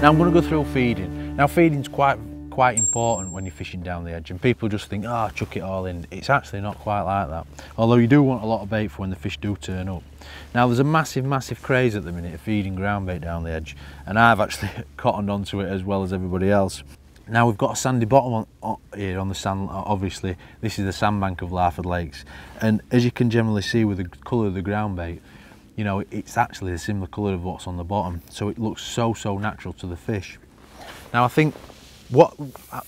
Now I'm going to go through feeding. Now feeding's quite quite important when you're fishing down the edge and people just think, ah, oh, chuck it all in. It's actually not quite like that. Although you do want a lot of bait for when the fish do turn up. Now there's a massive, massive craze at the minute of feeding ground bait down the edge and I've actually cottoned onto it as well as everybody else. Now we've got a sandy bottom on, on, here on the sand, obviously this is the sandbank of Larford Lakes and as you can generally see with the colour of the ground bait, you know, it's actually a similar colour of what's on the bottom so it looks so, so natural to the fish. Now I think what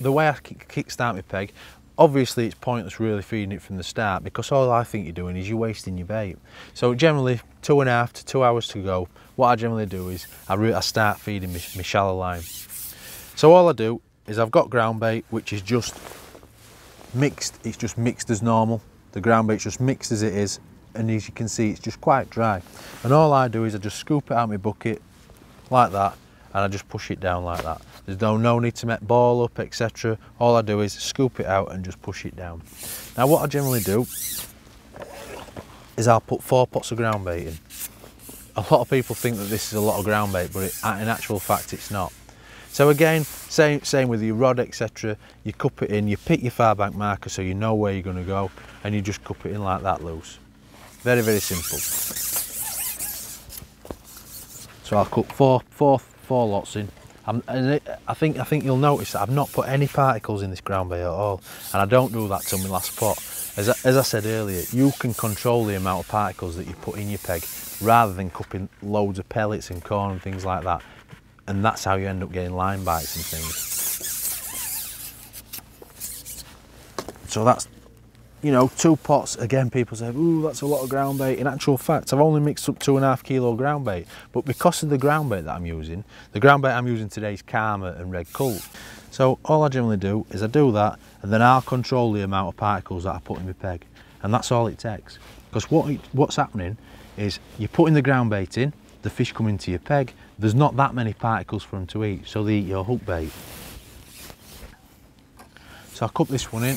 the way I kick start my peg, obviously it's pointless really feeding it from the start because all I think you're doing is you're wasting your bait. So generally two and a half to two hours to go, what I generally do is I, I start feeding my, my shallow line. So all I do is I've got ground bait which is just mixed, it's just mixed as normal. The ground bait's just mixed as it is and as you can see it's just quite dry. And all I do is I just scoop it out my bucket like that and I just push it down like that. There's no, no need to make ball up, etc. All I do is scoop it out and just push it down. Now what I generally do is I'll put four pots of ground bait in. A lot of people think that this is a lot of ground bait, but it, in actual fact it's not. So again, same, same with your rod, etc. You cup it in, you pick your far bank marker so you know where you're going to go, and you just cup it in like that loose. Very, very simple. So I'll cut four, four, four lots in, I'm, I think I think you'll notice that I've not put any particles in this ground bait at all and I don't do that till my last pot. As I, as I said earlier, you can control the amount of particles that you put in your peg rather than cupping loads of pellets and corn and things like that and that's how you end up getting line bites and things. So that's you know, two pots, again, people say, ooh, that's a lot of ground bait. In actual fact, I've only mixed up two and a half kilo ground bait, but because of the ground bait that I'm using, the ground bait I'm using today is Karma and Red Cult. So all I generally do is I do that, and then I'll control the amount of particles that I put in my peg. And that's all it takes. Because what it, what's happening is you're putting the ground bait in, the fish come into your peg, there's not that many particles for them to eat, so they eat your hook bait. So I cup this one in,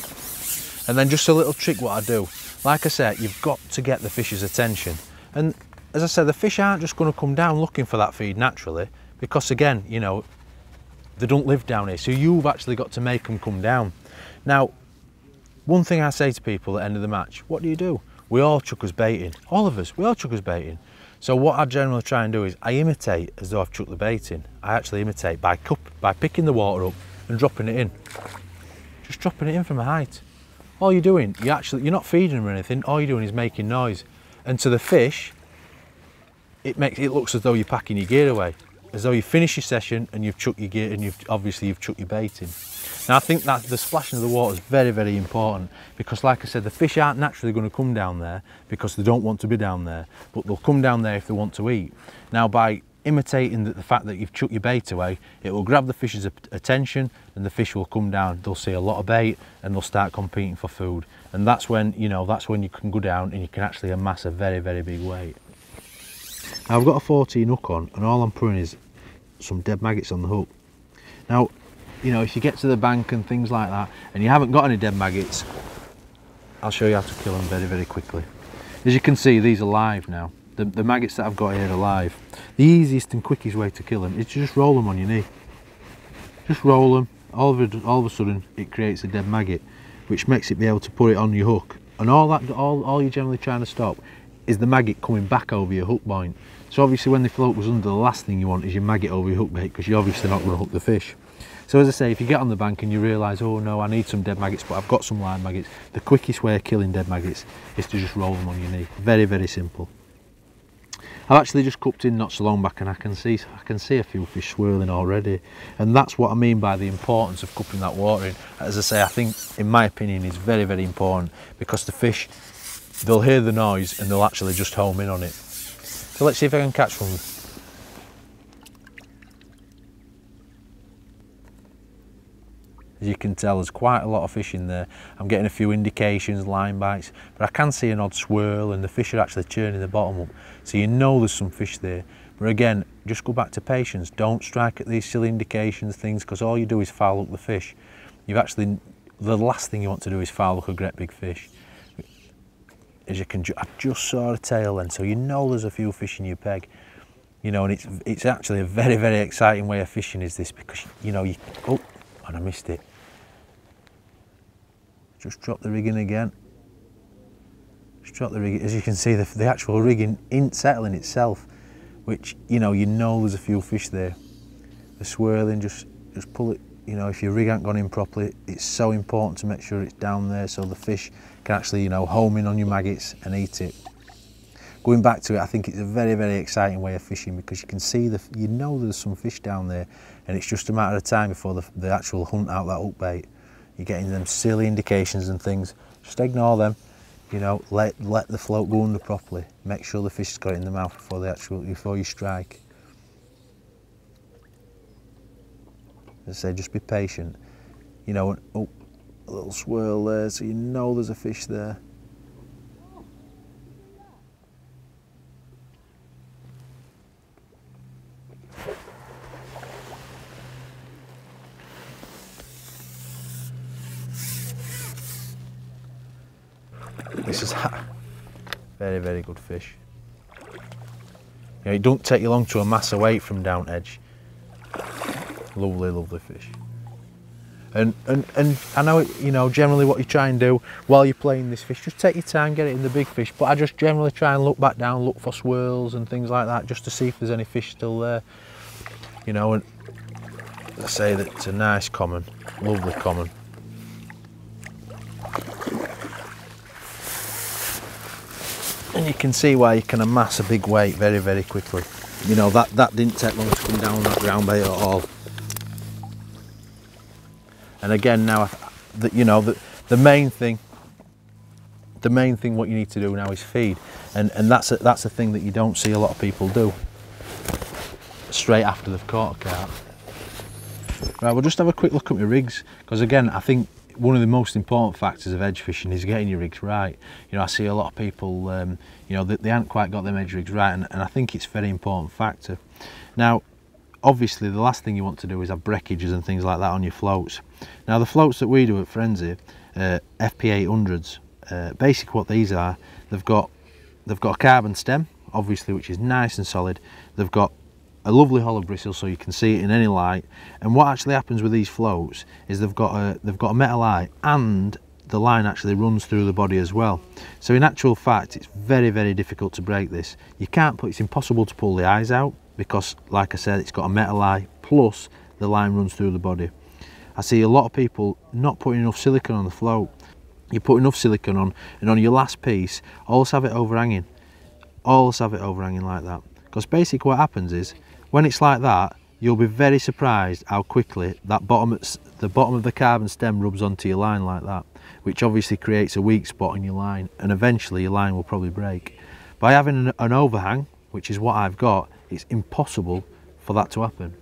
and then just a little trick what I do. Like I said, you've got to get the fish's attention. And as I said, the fish aren't just going to come down looking for that feed naturally, because again, you know, they don't live down here. So you've actually got to make them come down. Now, one thing I say to people at the end of the match, what do you do? We all chuck us baiting. All of us, we all chuck us baiting. So what I generally try and do is I imitate as though I've chucked the bait in. I actually imitate by cup, by picking the water up and dropping it in. Just dropping it in from a height all you're doing, you actually, you're not feeding them or anything, all you're doing is making noise. And to the fish, it makes it looks as though you're packing your gear away, as though you finish your session and you've chucked your gear and you've obviously you've chucked your bait in. Now I think that the splashing of the water is very, very important because like I said, the fish aren't naturally going to come down there because they don't want to be down there, but they'll come down there if they want to eat. Now by imitating the, the, fact that you've chucked your bait away, it will grab the fish's attention and the fish will come down. They'll see a lot of bait and they'll start competing for food. And that's when, you know, that's when you can go down and you can actually amass a very, very big weight. Now I've got a 14 hook on and all I'm putting is some dead maggots on the hook. Now, you know, if you get to the bank and things like that and you haven't got any dead maggots, I'll show you how to kill them very, very quickly. As you can see, these are live now the, the maggots that I've got here alive, the easiest and quickest way to kill them is to just roll them on your knee. Just roll them, all of, a, all of a sudden it creates a dead maggot, which makes it be able to put it on your hook. And all that, all, all you're generally trying to stop is the maggot coming back over your hook point. So obviously when the float was under, the last thing you want is your maggot over your hook bait because you're obviously not going to hook the fish. So as I say, if you get on the bank and you realise, oh no, I need some dead maggots, but I've got some live maggots, the quickest way of killing dead maggots is to just roll them on your knee. Very, very simple. I've actually just cupped in not so long back and I can see I can see a few fish swirling already and that's what I mean by the importance of cupping that water in. As I say I think in my opinion is very very important because the fish they'll hear the noise and they'll actually just home in on it. So let's see if I can catch one. As you can tell, there's quite a lot of fish in there. I'm getting a few indications, line bites, but I can see an odd swirl and the fish are actually churning the bottom up. So you know there's some fish there. But again, just go back to patience. Don't strike at these silly indications, things, because all you do is foul up the fish. You've actually, the last thing you want to do is foul up a great big fish. As you can, I just saw a tail then, so you know there's a few fish in your peg. you know, and it's it's actually a very very exciting way of fishing. Is this because you know you oh and I missed it. Just drop the rigging again. Just drop the rigging. As you can see, the, the actual rigging isn't settling itself, which you know you know there's a few fish there. The swirling, just just pull it. You know, if your rig hasn't gone in properly, it's so important to make sure it's down there so the fish can actually, you know, home in on your maggots and eat it going back to it, I think it's a very, very exciting way of fishing because you can see the, you know there's some fish down there and it's just a matter of time before the, the actual hunt out that hook bait. You're getting them silly indications and things. Just ignore them. You know, let let the float go under properly. Make sure the fish has got it in the mouth before the actual before you strike. As I say, just be patient. You know, oh, a little swirl there, so you know there's a fish there. This is very, very good fish. You know, it don't take you long to amass a weight from down edge. Lovely, lovely fish. And, and, and I know, you know, generally what you try and do while you're playing this fish, just take your time, get it in the big fish. But I just generally try and look back down, look for swirls and things like that, just to see if there's any fish still there. You know, and I say that it's a nice common, lovely common. And you can see why you can amass a big weight very very quickly. You know that that didn't take long to come down that ground bait at all. And again now that you know the, the main thing the main thing what you need to do now is feed. And and that's a, that's a thing that you don't see a lot of people do straight after they've caught a carp. Right we'll just have a quick look at my rigs because again i think one of the most important factors of edge fishing is getting your rigs right. You know, I see a lot of people, um, you know, they, they haven't quite got their edge rigs right, and, and I think it's a very important factor. Now, obviously, the last thing you want to do is have breakages and things like that on your floats. Now, the floats that we do at Frenzee, uh, FP800s, uh, basically what these are, they've got they've got a carbon stem, obviously, which is nice and solid. They've got a lovely hollow bristle so you can see it in any light. And what actually happens with these floats is they've got a they've got a metal eye and the line actually runs through the body as well. So in actual fact it's very very difficult to break this. You can't put it's impossible to pull the eyes out because like I said it's got a metal eye plus the line runs through the body. I see a lot of people not putting enough silicone on the float. You put enough silicone on and on your last piece always have it overhanging. Always have it overhanging like that. Because basically what happens is when it's like that, you'll be very surprised how quickly that bottom, the bottom of the carbon stem rubs onto your line like that, which obviously creates a weak spot in your line and eventually your line will probably break. By having an, an overhang, which is what I've got, it's impossible for that to happen.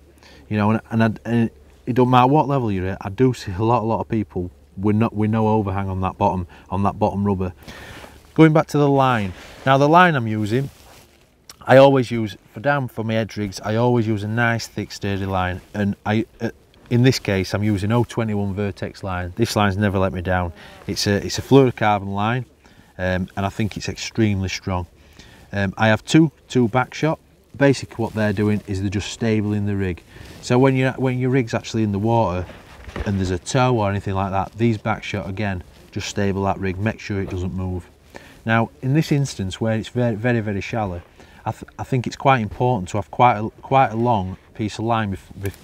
You know, and, and, I, and it don't matter what level you're at, I do see a lot, a lot of people with no, with no overhang on that bottom, on that bottom rubber. Going back to the line. Now the line I'm using I always use, for down for my edge rigs, I always use a nice thick sturdy line and I, uh, in this case I'm using 021 Vertex line. This line's never let me down. It's a, it's a fluorocarbon line um, and I think it's extremely strong. Um, I have two, two back shot. Basically what they're doing is they're just stabling the rig. So when, you when your rig's actually in the water and there's a tow or anything like that, these back shot again, just stable that rig, make sure it doesn't move. Now in this instance where it's very, very, very shallow, I, th I, think it's quite important to have quite a, quite a long piece of line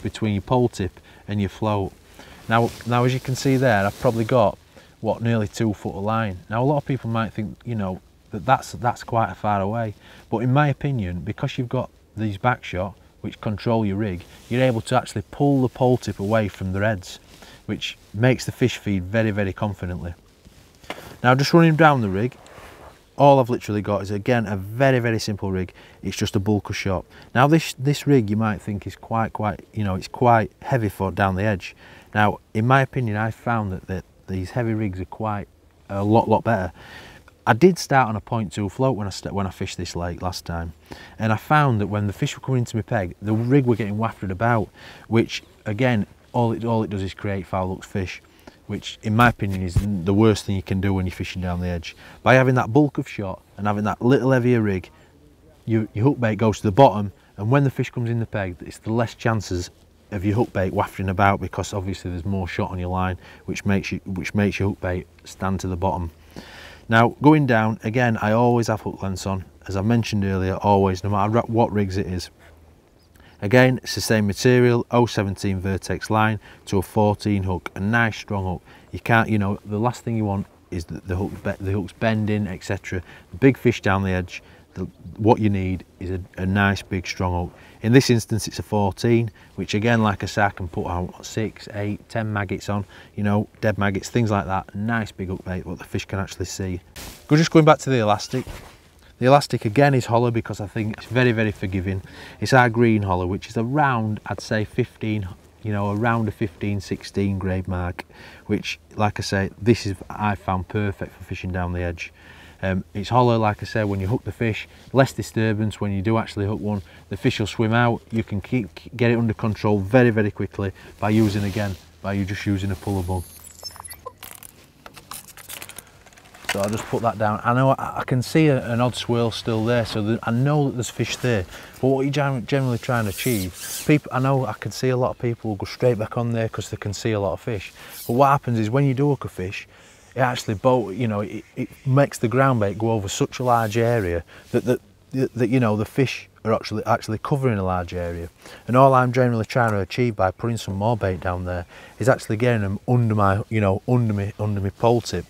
between your pole tip and your float. Now, now as you can see there, I've probably got what nearly two foot of line. Now a lot of people might think, you know, that that's that's quite far away, but in my opinion, because you've got these back shot which control your rig, you're able to actually pull the pole tip away from the heads, which makes the fish feed very, very confidently. Now just running down the rig, all I've literally got is again a very very simple rig. It's just a bulker shot now this this rig you might think is quite quite you know it's quite heavy for down the edge. Now in my opinion I found that, that these heavy rigs are quite a lot lot better. I did start on a 0.2 float when I when I fished this lake last time and I found that when the fish were coming into my peg the rig were getting wafted about which again all it all it does is create foul looks fish which in my opinion is the worst thing you can do when you're fishing down the edge. By having that bulk of shot and having that little heavier rig, you, your hook bait goes to the bottom And when the fish comes in the peg, it's the less chances of your hook bait wafting about because obviously there's more shot on your line, which makes you which makes your hook bait stand to the bottom. Now going down again, I always have hook lengths on, as I mentioned earlier. Always, no matter what rigs it is. Again, it's the same material, 017 vertex line to a 14 hook, a nice strong hook. You can't, you know, the last thing you want is the, the hook, the hook's bending, etc. Big fish down the edge. The, what you need is a, a, nice big strong hook. In this instance, it's a 14, which again, like I say, I can put out six, eight, ten maggots on. You know, dead maggots, things like that. Nice big hook bait, what the fish can actually see. Just going back to the elastic. The elastic again is hollow because I think it's very, very forgiving. It's our green hollow, which is around, I'd say 15, you know, around a 15, 16 grade mark, which, like I say, this is, I found perfect for fishing down the edge. Um, it's hollow, like I said, when you hook the fish, less disturbance when you do actually hook one. The fish will swim out. You can keep get it under control very, very quickly by using, again, by you just using a pullable. So I'll just put that down. I know I, can see a, an odd swirl still there, so I know that there's fish there. But what you generally try and achieve, people, I know I can see a lot of people go straight back on there because they can see a lot of fish. But what happens is when you do hook a fish, it actually boat, you know, it, it makes the ground bait go over such a large area that, that, that you know, the fish are actually actually covering a large area. And all I'm generally trying to achieve by putting some more bait down there is actually getting them under my, you know, under me, under my pole tip.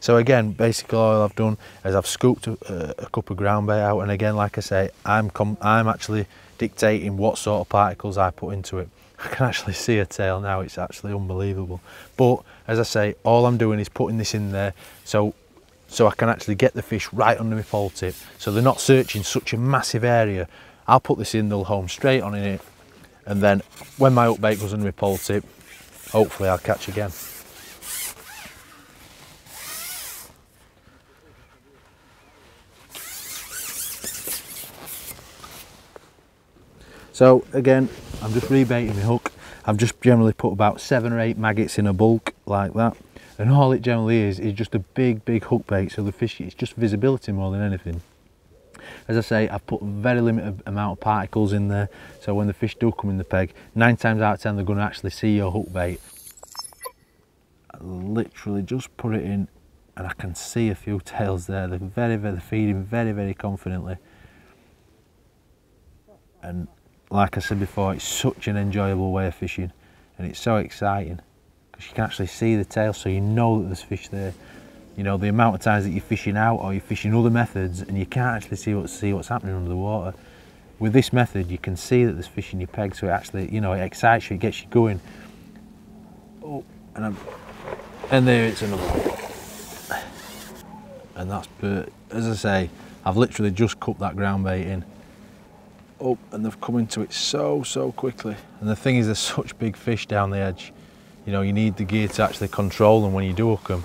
So again, basically all I've done is I've scooped a, a cup of ground bait out and again, like I say, I'm, I'm actually dictating what sort of particles I put into it. I can actually see a tail now, it's actually unbelievable. But as I say, all I'm doing is putting this in there so so I can actually get the fish right under my pole tip so they're not searching such a massive area. I'll put this in, they'll home straight on in it and then when my hook bait goes under my pole tip, hopefully I'll catch again. So again, I'm just rebaiting my hook. I've just generally put about seven or eight maggots in a bulk like that. And all it generally is, is just a big, big hook bait. So the fish, it's just visibility more than anything. As I say, I've put a very limited amount of particles in there. So when the fish do come in the peg, nine times out of 10, they're gonna actually see your hook bait. I literally just put it in and I can see a few tails there. They're very, very feeding very, very confidently. And like I said before, it's such an enjoyable way of fishing and it's so exciting because you can actually see the tail so you know that there's fish there. You know, the amount of times that you're fishing out or you're fishing other methods and you can't actually see, what, see what's happening under the water. With this method, you can see that there's fish in your peg, so it actually, you know, it excites you, it gets you going. Oh, and, I'm, and there it's another one. And that's, but as I say, I've literally just cut that ground bait in up and they've come into it so, so quickly. And the thing is, there's such big fish down the edge. You know, you need the gear to actually control them when you do hook them.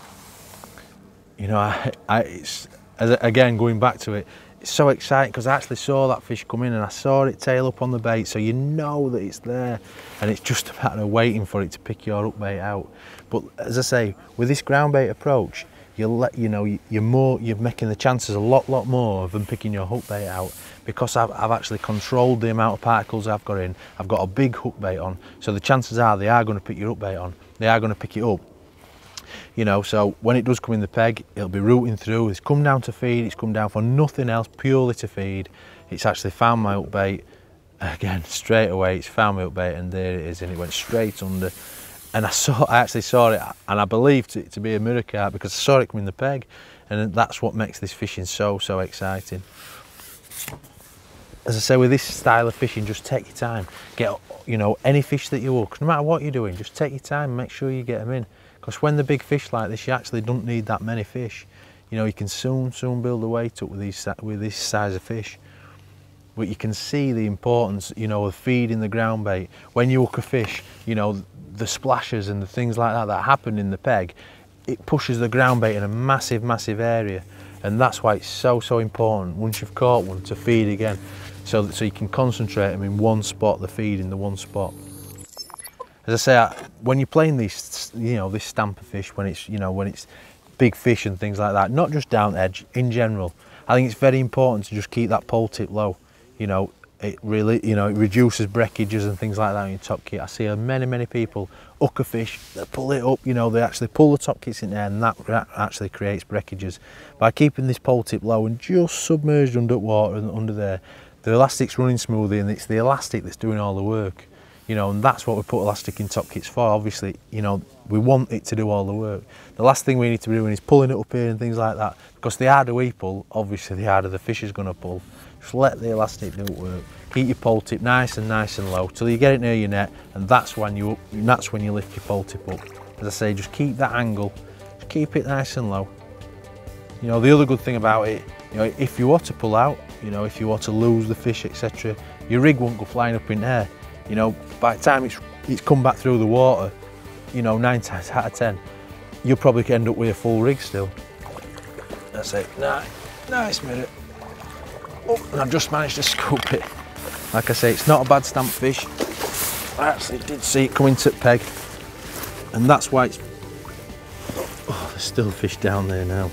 You know, I, I, it's, again, going back to it, it's so exciting because I actually saw that fish come in and I saw it tail up on the bait, so you know that it's there. And it's just a matter of waiting for it to pick your up bait out. But as I say, with this ground bait approach, you'll let you know you're more you're making the chances a lot lot more of them picking your hook bait out because I've, I've actually controlled the amount of particles I've got in. I've got a big hook bait on. So the chances are they are going to pick your hook bait on. They are going to pick it up. You know so when it does come in the peg it'll be rooting through. It's come down to feed. It's come down for nothing else purely to feed. It's actually found my hook bait again straight away. It's found my hook bait and there it is. And it went straight under and I saw, I actually saw it, and I believed it to be a carp because I saw it come in the peg, and that's what makes this fishing so so exciting. As I say, with this style of fishing, just take your time. Get you know any fish that you hook, no matter what you're doing, just take your time. Make sure you get them in, because when the big fish like this, you actually don't need that many fish. You know, you can soon soon build a weight up with these with this size of fish but you can see the importance, you know, of feeding the ground bait. When you hook a fish, you know, the splashes and the things like that that happen in the peg, it pushes the ground bait in a massive, massive area. And that's why it's so, so important once you've caught one to feed again. So, that, so you can concentrate them in one spot, the feed in the one spot. As I say, I, when you're playing these, you know, this stamper fish, when it's, you know, when it's big fish and things like that, not just down edge, in general, I think it's very important to just keep that pole tip low. You know, it really, you know, it reduces breakages and things like that on your top kit. I see many, many people hook a fish, they pull it up, you know, they actually pull the top kits in there and that actually creates breakages. By keeping this pole tip low and just submerged under water and under there, the elastic's running smoothly and it's the elastic that's doing all the work. You know, and that's what we put elastic in top kits for. Obviously, you know, we want it to do all the work. The last thing we need to be doing is pulling it up here and things like that, because the harder we pull, obviously the harder the fish is going to pull. Just let the elastic do its work. Keep your pole tip nice and nice and low till you get it near your net, and that's when you that's when you lift your pole tip up. As I say, just keep that angle, just keep it nice and low. You know, the other good thing about it, you know, if you want to pull out, you know, if you want to lose the fish, etc., your rig won't go flying up in air. You know, by the time it's it's come back through the water, you know, nine times out of ten, you'll probably end up with a full rig still. That's it. Nice, nice minute. Oh, and I've just managed to scoop it. Like I say, it's not a bad stamp fish. I actually did see it coming to peg, and that's why it's. Oh, there's still fish down there now.